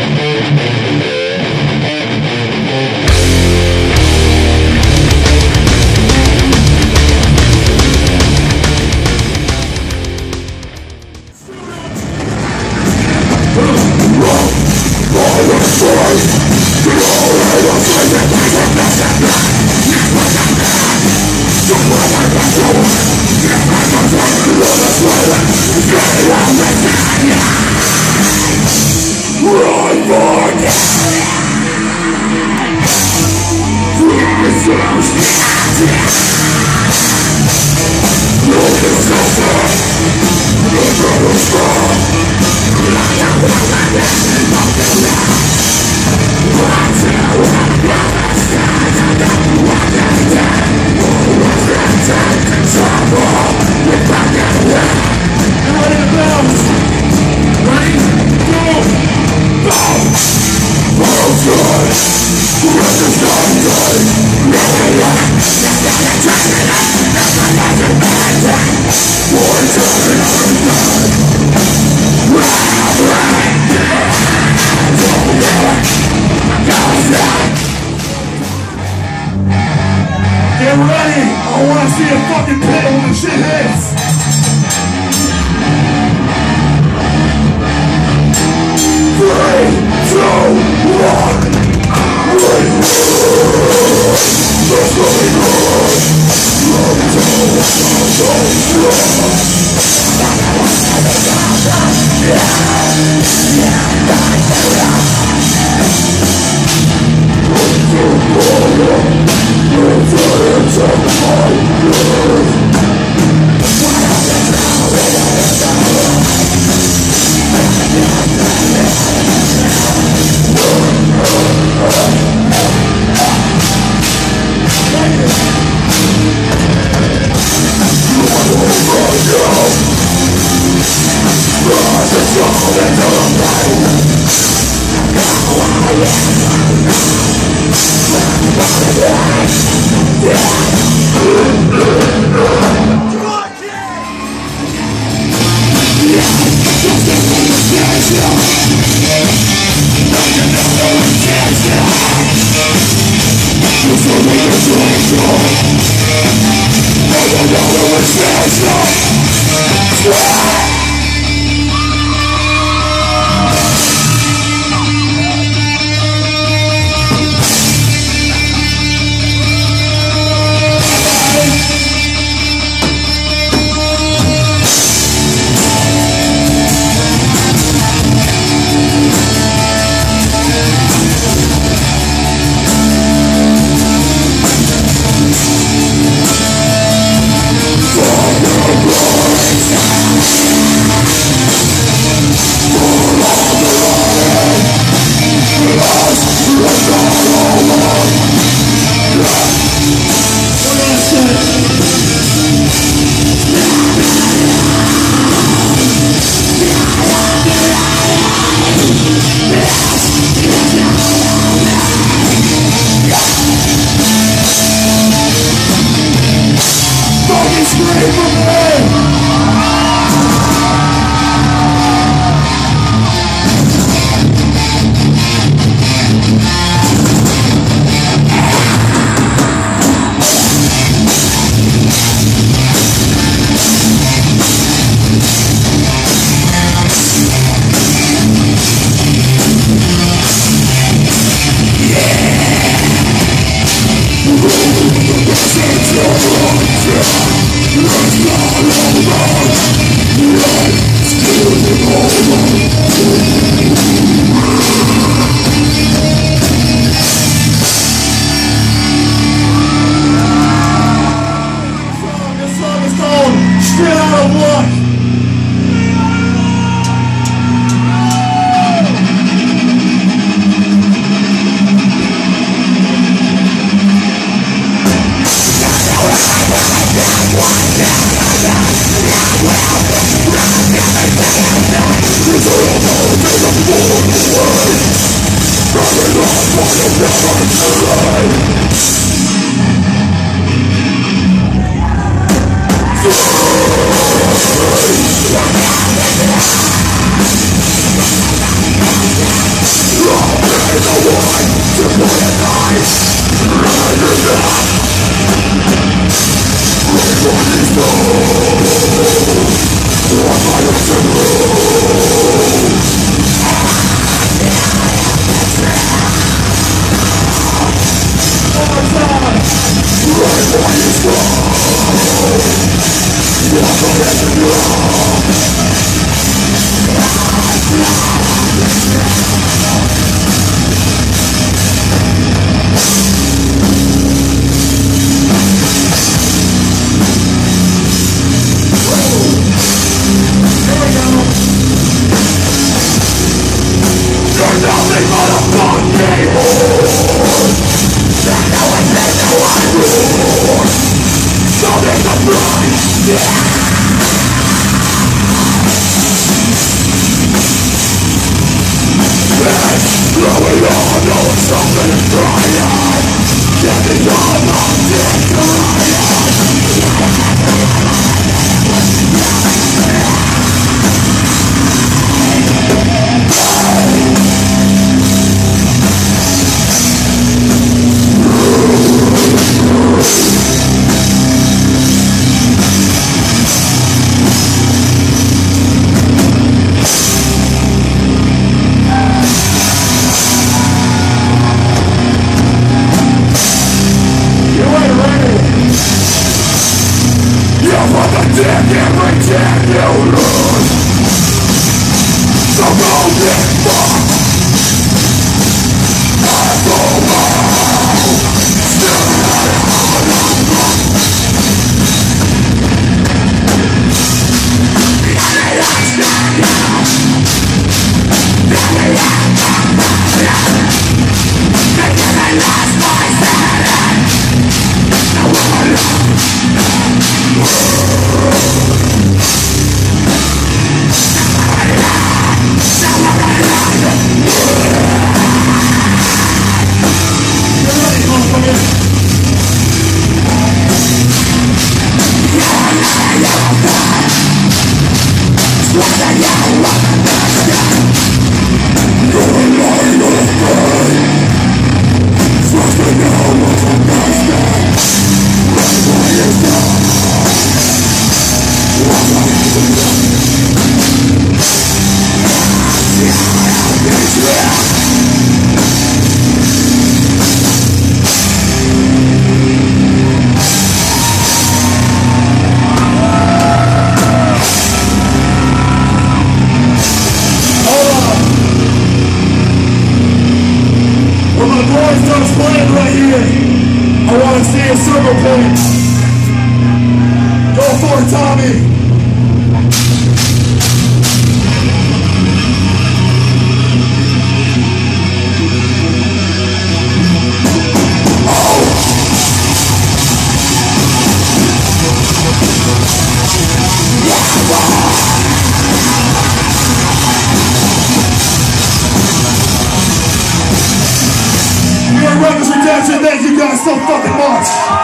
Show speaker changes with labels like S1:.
S1: Música I wanna see a fucking pit when the shit hits! You're so weak, you're Three, two, one! Fucking Yes. Brothers Redemption, thank you guys so fucking much.